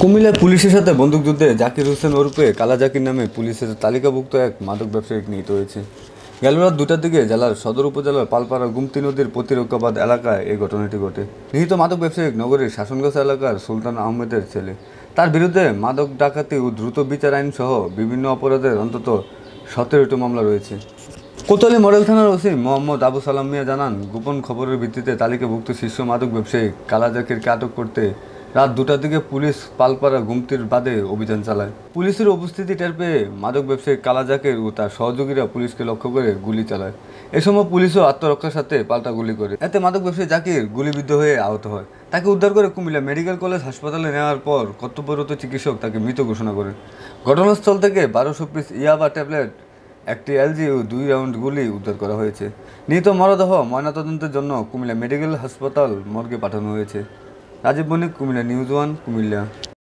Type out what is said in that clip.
কুমিল্লায় পুলিশের সাথে বন্দুকযুদ্ধে জাকির হোসেন ওরফে কালা জাকির নামে পুলিশের তালিকাভুক্ত এক মাদক ব্যবসায়ী নিহত হয়েছে। গেল রাত দুটার দিকে জেলার সদর উপজেলার পালপাড়া গুমতি নদীর প্রতিরক্ষাবাদ এলাকায় এই ঘটনাটি ঘটে। নিহত মাদক ব্যবসায়ী নগরীর শাসনগাছা এলাকার সুলতান আহমেদের ছেলে। তার বিরুদ্ধে মাদক ডাকাতি ও দ্রুত বিচার আইন সহ বিভিন্ন অপরাধের অন্তত সতেরোটি মামলা রয়েছে। কোতোয়ালি মডেল থানার ওসি মোহাম্মদ আবু সালাম মিয়া জানান, গোপন খবরের ভিত্তিতে তালিকাভুক্ত শীর্ষ মাদক ব্যবসায়ী কালা জাকিরকে আটক করতে রাত দুটার দিকে পুলিশ পালপাড়া গুমতির বাদে অভিযান চালায়। পুলিশের উপস্থিতি টের পেয়ে মাদক ব্যবসায়ী কালা জাকির ও তার সহযোগীরা পুলিশকে লক্ষ্য করে গুলি চালায়। এ সময় পুলিশও আত্মরক্ষার সাথে পাল্টা গুলি করে। এতে মাদক ব্যবসায়ী জাকির গুলিবিদ্ধ হয়ে আহত হয়। তাকে উদ্ধার করে কুমিল্লা মেডিকেল কলেজ হাসপাতালে নেওয়ার পর কর্তব্যরত চিকিৎসক তাকে মৃত ঘোষণা করেন। ঘটনাস্থল থেকে বারোশো পিস ইয়াবা ট্যাবলেট, একটি এলজি ও দুই রাউন্ড গুলি উদ্ধার করা হয়েছে। নিহত মরদেহ ময়নাতদন্তের জন্য কুমিল্লা মেডিকেল হাসপাতাল মর্গে পাঠানো হয়েছে। Rajib Banik Comilla news one Comilla.